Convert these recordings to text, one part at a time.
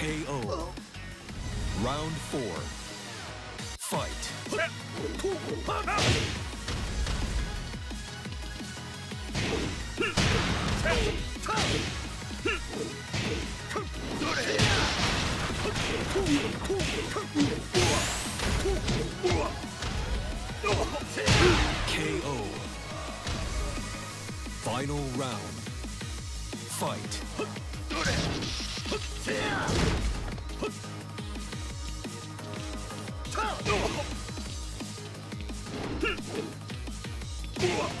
KO. Round four. Final round. Fight. KO.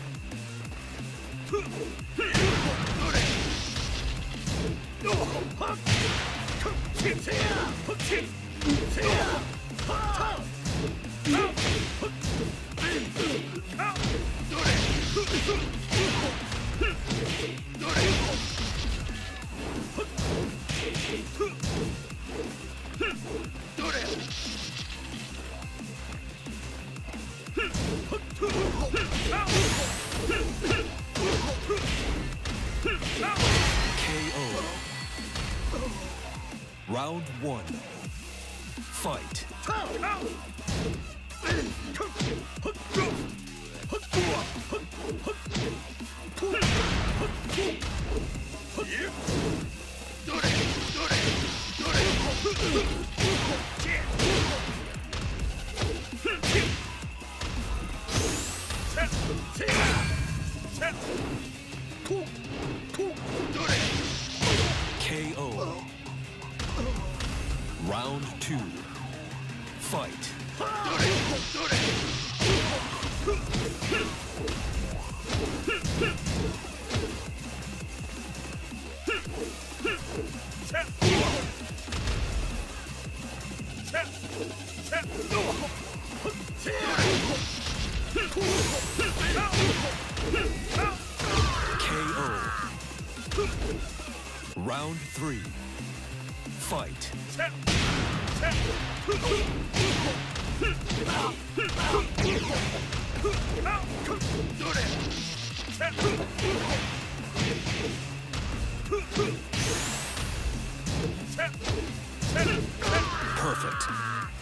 KO. Round one. Fight. Round three. Fight. Perfect.